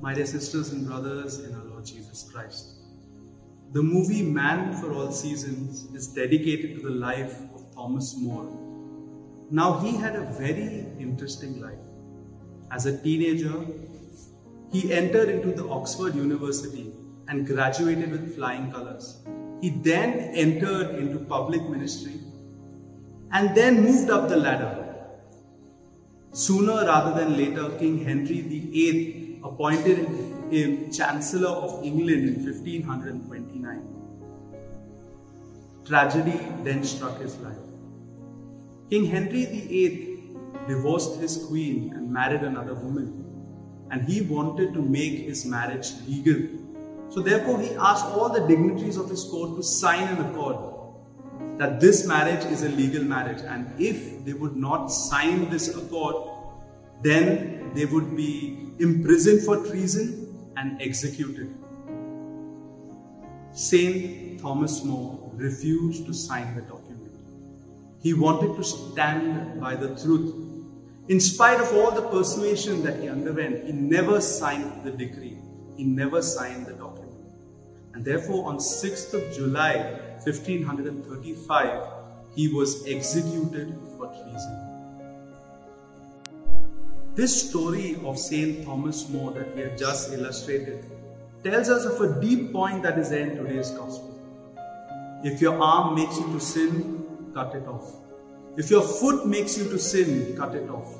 my dear sisters and brothers in our Lord Jesus Christ. The movie Man for All Seasons is dedicated to the life of Thomas More. Now, he had a very interesting life. As a teenager, he entered into the Oxford University and graduated with flying colors. He then entered into public ministry and then moved up the ladder. Sooner rather than later, King Henry VIII appointed him Chancellor of England in 1529. Tragedy then struck his life. King Henry VIII divorced his queen and married another woman, and he wanted to make his marriage legal. So, therefore, he asked all the dignitaries of his court to sign an accord that this marriage is a legal marriage, and if they would not sign this accord, then they would be imprisoned for treason and executed. Saint Thomas More refused to sign the document. He wanted to stand by the truth. In spite of all the persuasion that he underwent, he never signed the decree. He never signed the document. And therefore, on 6th of July 1535, he was executed for treason. This story of Saint Thomas More that we have just illustrated tells us of a deep point that is in today's gospel. If your arm makes you to sin, cut it off. If your foot makes you to sin, cut it off.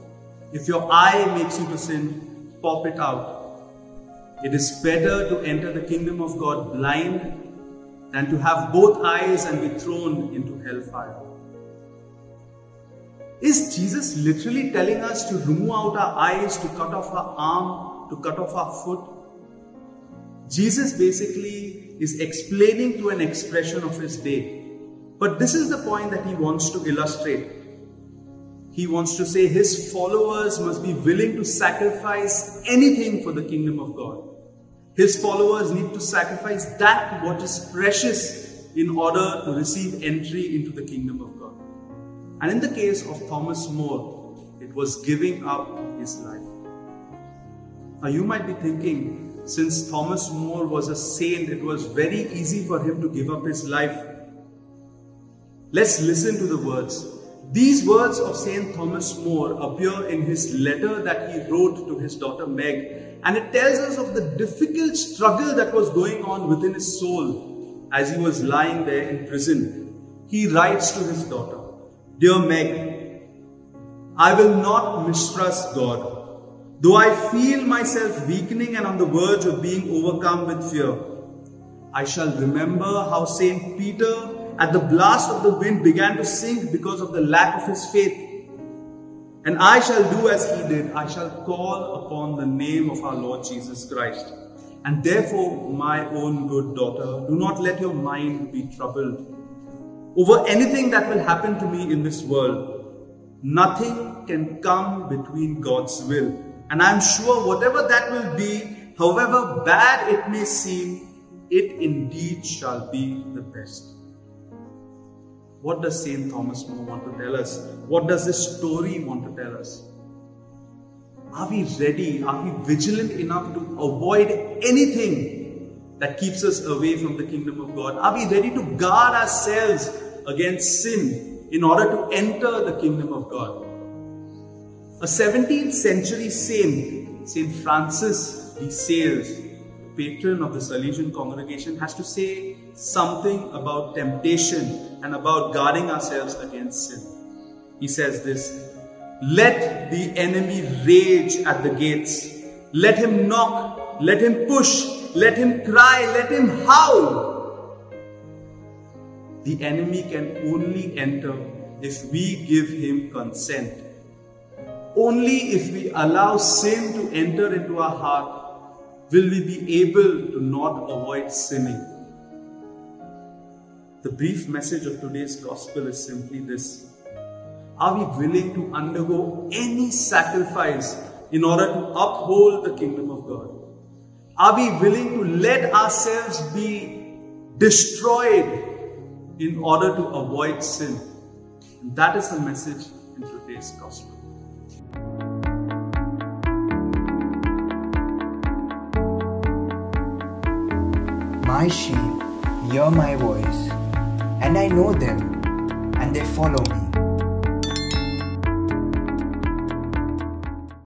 If your eye makes you to sin, pop it out. It is better to enter the kingdom of God blind than to have both eyes and be thrown into hellfire. Is Jesus literally telling us to remove out our eyes, to cut off our arm, to cut off our foot? Jesus basically is explaining to an expression of his day. But this is the point that he wants to illustrate. He wants to say his followers must be willing to sacrifice anything for the kingdom of God. His followers need to sacrifice that what is precious in order to receive entry into the kingdom of God. And in the case of Thomas More, it was giving up his life. Now you might be thinking, since Thomas More was a saint, it was very easy for him to give up his life. Let's listen to the words. These words of Saint Thomas More appear in his letter that he wrote to his daughter Meg, and it tells us of the difficult struggle that was going on within his soul as he was lying there in prison. He writes to his daughter, Dear Meg, I will not mistrust God. Though I feel myself weakening and on the verge of being overcome with fear, I shall remember how Saint Peter at the blast of the wind began to sink because of the lack of his faith. And I shall do as he did. I shall call upon the name of our Lord Jesus Christ. And therefore, my own good daughter, do not let your mind be troubled over anything that will happen to me in this world. Nothing can come between God's will. And I'm sure whatever that will be, however bad it may seem, it indeed shall be the best. What does St. Thomas More want to tell us? What does this story want to tell us? Are we ready? Are we vigilant enough to avoid anything that keeps us away from the kingdom of God? Are we ready to guard ourselves against sin in order to enter the kingdom of God? A 17th century saint, Saint Francis de Sales, patron of the Salesian congregation, has to say something about temptation and about guarding ourselves against sin. He says this Let the enemy rage at the gates. Let him knock. Let him push. Let him cry. Let him howl. The enemy can only enter if we give him consent. Only if we allow sin to enter into our heart will we be able to not avoid sinning. The brief message of today's gospel is simply this Are we willing to undergo any sacrifice in order to uphold the kingdom of God? Are we willing to let ourselves be destroyed in order to avoid sin. And that is the message in today's gospel. My sheep hear my voice, and I know them, and they follow me.